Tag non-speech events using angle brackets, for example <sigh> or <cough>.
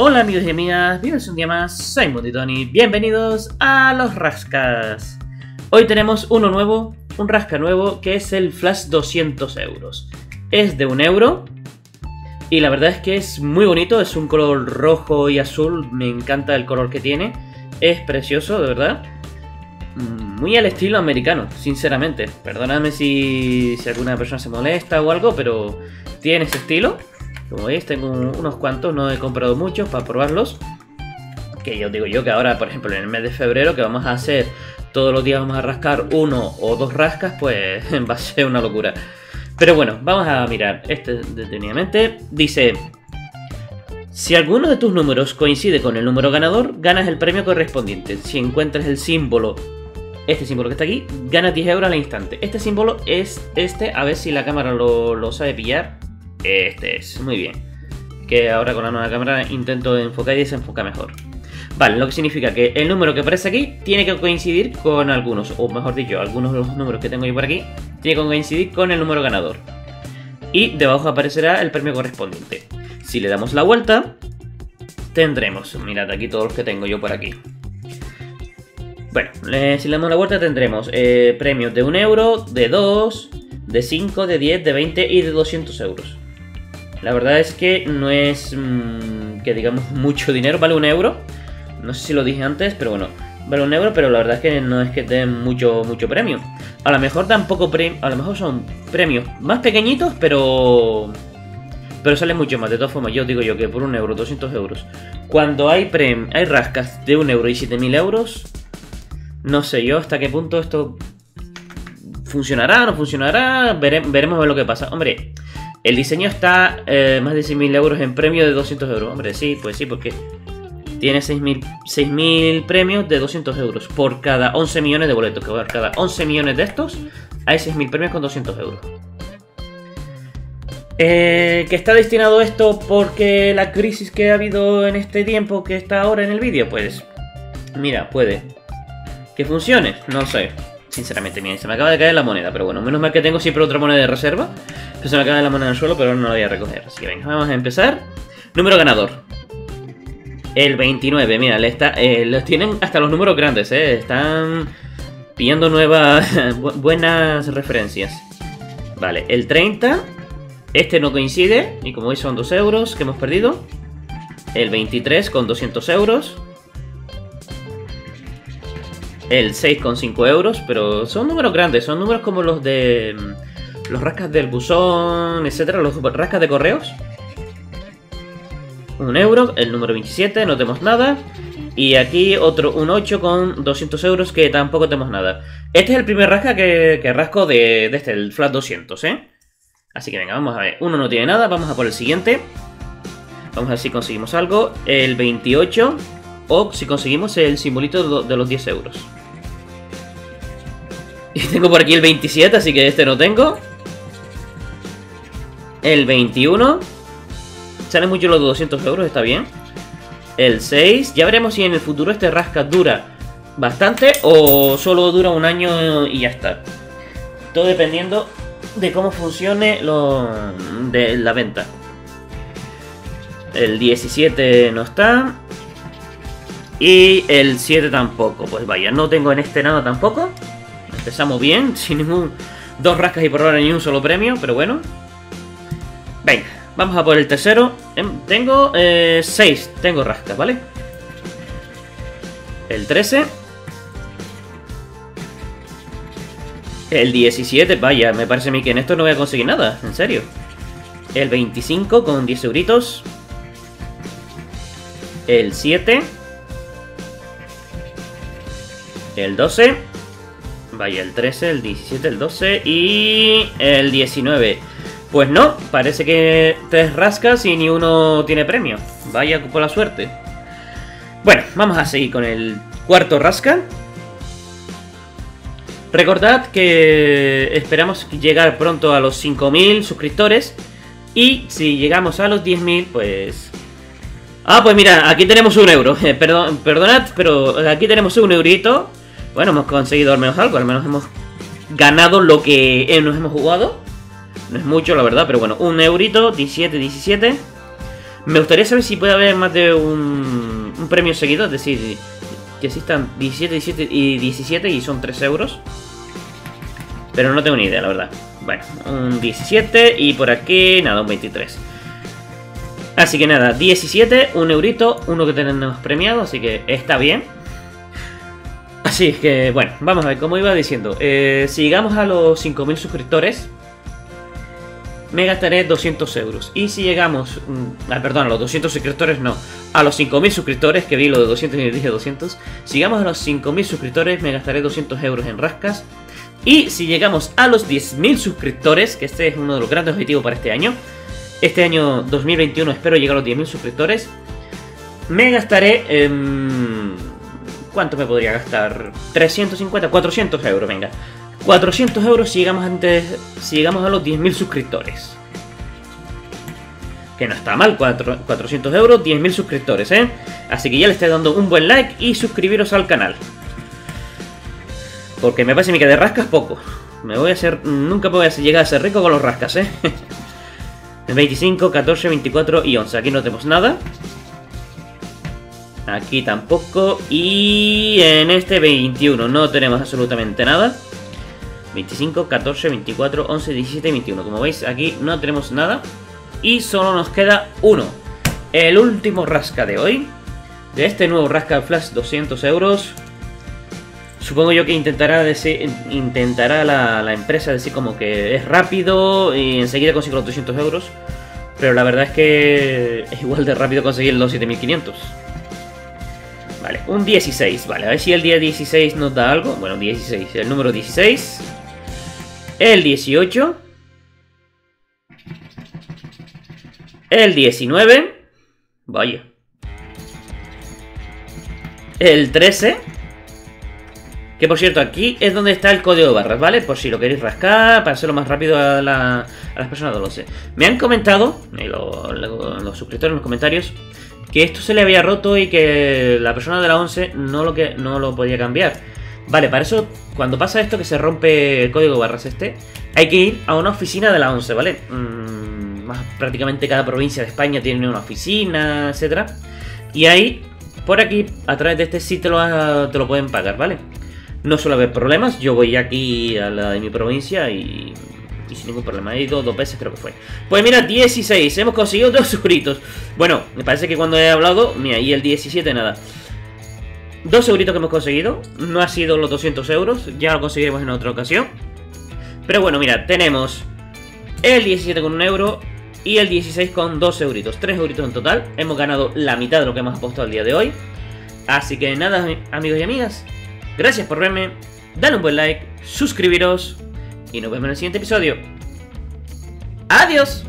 Hola amigos y amigas, bienvenidos un día más, soy Tony. bienvenidos a los Rascas. Hoy tenemos uno nuevo, un rasca nuevo, que es el Flash 200 euros. Es de un euro, y la verdad es que es muy bonito, es un color rojo y azul, me encanta el color que tiene, es precioso, de verdad. Mm, muy al estilo americano, sinceramente. Perdóname si, si alguna persona se molesta o algo, pero tiene ese estilo. Como veis, tengo unos cuantos, no he comprado muchos para probarlos. Que yo digo yo que ahora, por ejemplo, en el mes de febrero, que vamos a hacer todos los días, vamos a rascar uno o dos rascas, pues <laughs> va a ser una locura. Pero bueno, vamos a mirar este detenidamente. Dice, si alguno de tus números coincide con el número ganador, ganas el premio correspondiente. Si encuentras el símbolo, este símbolo que está aquí, ganas 10 euros al instante. Este símbolo es este, a ver si la cámara lo, lo sabe pillar. Este es, muy bien. Que ahora con la nueva cámara intento enfocar y desenfocar mejor. Vale, lo que significa que el número que aparece aquí tiene que coincidir con algunos, o mejor dicho, algunos de los números que tengo yo por aquí, tiene que coincidir con el número ganador. Y debajo aparecerá el premio correspondiente. Si le damos la vuelta, tendremos, mirad aquí todos los que tengo yo por aquí. Bueno, si le damos la vuelta tendremos eh, premios de 1 euro, de 2, de 5, de 10, de 20 y de 200 euros. La verdad es que no es mm, que digamos mucho dinero, vale un euro. No sé si lo dije antes, pero bueno, vale un euro, pero la verdad es que no es que den mucho, mucho premio. A lo mejor tampoco premio, a lo mejor son premios más pequeñitos, pero pero sale mucho más. De todas formas, yo digo yo que por un euro, 200 euros. Cuando hay prem hay rascas de un euro y 7000 euros, no sé yo hasta qué punto esto funcionará, no funcionará, veremos ver lo que pasa. Hombre, el diseño está eh, más de 6.000 euros en premio de 200 euros. Hombre, sí, pues sí, porque tiene 6.000 premios de 200 euros por cada 11 millones de boletos. Que cada 11 millones de estos hay 6.000 premios con 200 euros. Eh, ¿Que está destinado esto porque la crisis que ha habido en este tiempo que está ahora en el vídeo? Pues mira, puede. ¿Que funcione? No sé. Sinceramente, miren, se me acaba de caer la moneda, pero bueno, menos mal que tengo siempre otra moneda de reserva. Se me acaba la moneda en el suelo, pero no la voy a recoger. Así que venga, vamos a empezar. Número ganador. El 29, mira, le está, eh, los tienen hasta los números grandes, eh. Están pillando nuevas, <laughs> buenas referencias. Vale, el 30. Este no coincide, y como veis son 2 euros que hemos perdido. El 23 con 200 euros el 6,5 euros, pero son números grandes, son números como los de mm, los rascas del buzón, etcétera, los rascas de correos. Un euro, el número 27, no tenemos nada. Y aquí otro, un 8 con 200 euros que tampoco tenemos nada. Este es el primer rasca que, rasco de, este, el Flat 200, ¿eh? Así que venga, vamos a ver. Uno no tiene nada, vamos a por el siguiente. Vamos a ver si conseguimos algo. El 28, o si conseguimos el simbolito de los 10 euros. Y tengo por aquí el 27, así que este no tengo. El 21. Sale mucho los 200 euros, está bien. El 6. Ya veremos si en el futuro este rasca dura bastante o solo dura un año y ya está. Todo dependiendo de cómo funcione lo de la venta. El 17 no está. Y el 7 tampoco. Pues vaya, no tengo en este nada tampoco. Empezamos bien, <laughs> sin ningún... Dos rascas y por ahora ni un solo premio, pero bueno. Venga, vamos a por el tercero. Em, tengo eh, seis, tengo rascas, ¿vale? El 13. El 17, vaya, me parece a mí que en esto no voy a conseguir nada, en serio. El 25 con 10 euritos. El 7. El 12. Vaya, el 13, el 17, el 12 y el 19. Pues no, parece que tres rascas y ni uno tiene premio. Vaya por la suerte. Bueno, vamos a seguir con el cuarto rasca. Recordad que esperamos llegar pronto a los 5.000 suscriptores. Y si llegamos a los 10.000, pues... Ah, pues mira, aquí tenemos un euro. <laughs> perdón, perdonad, pero aquí tenemos un eurito. Bueno, hemos conseguido al menos algo, al menos hemos ganado lo que eh, nos hemos jugado. No es mucho, la verdad, pero bueno, un eurito, 17, 17. Me gustaría saber si puede haber más de un, un premio seguido, es decir, que existan 17, 17 y 17 y son 3 euros. Pero no tengo ni idea, la verdad. Bueno, un 17 y por aquí, nada, un 23. Así que nada, 17, un eurito, uno que tenemos premiado, así que está bien. Así que, bueno, vamos a ver, como iba diciendo, eh, si llegamos a los 5.000 suscriptores, me gastaré 200 euros. Y si llegamos, mm, ah, perdón, a los 200 suscriptores no, a los 5.000 suscriptores, que vi lo de 200 y dije 200, si llegamos a los 5.000 suscriptores me gastaré 200 euros en rascas. Y si llegamos a los 10.000 suscriptores, que este es uno de los grandes objetivos para este año, este año 2021 espero llegar a los 10.000 suscriptores, me gastaré... ¿Cuánto me podría gastar? 350, 400 euros, venga. 400 euros si llegamos, antes, si llegamos a los 10.000 suscriptores. Que no está mal, 400 euros, 10.000 suscriptores, ¿eh? Así que ya le estoy dando un buen like y suscribiros al canal. Porque me parece que de rascas poco. Me voy a hacer. Nunca voy a llegar a ser rico con los rascas, ¿eh? 25, 14, 24 y 11. Aquí no tenemos nada. Aquí tampoco. Y en este 21 no tenemos absolutamente nada. 25, 14, 24, 11, 17 y 21. Como veis, aquí no tenemos nada. Y solo nos queda uno. El último rasca de hoy. De este nuevo rasca flash 200 euros. Supongo yo que intentará decir, intentará la, empresa decir como que es rápido y enseguida consigo los 200 euros. Pero la verdad es que es igual de rápido conseguir los 7500. Vale, un 16, vale, a ver si el día 16 nos da algo. Bueno, 16, el número 16. El 18. El 19. Vaya. El 13. Que por cierto, aquí es donde está el código de barras, ¿vale? Por si lo queréis rascar, para hacerlo más rápido a, las personas de los Me han comentado, los suscriptores en los comentarios, que esto se le había roto y que la persona de la 11 no lo, que, no lo podía cambiar. Vale, para eso, cuando pasa esto que se rompe el código barras este, hay que ir a una oficina de la 11, ¿vale? Mm, más, prácticamente cada provincia de España tiene una oficina, etcétera. Y ahí, por aquí, a través de este sitio te lo pueden pagar, ¿vale? No suele haber problemas. Yo voy aquí a la de mi provincia y, y sin ningún problema. He ido dos veces, creo que fue. Pues mira, 16. Hemos conseguido dos suscritos. Bueno, me parece que cuando he hablado, mira, y el 17 nada. Dos euritos que hemos conseguido. No ha sido los 200 euros. Ya lo conseguiremos en otra ocasión. Pero bueno, mira, tenemos el 17 con un euro y el 16 con dos euritos. Tres euritos en total. Hemos ganado la mitad de lo que hemos apostado el día de hoy. Así que nada, amigos y amigas. Gracias por verme, dale un buen like, suscribiros y nos vemos en el siguiente episodio. ¡Adiós!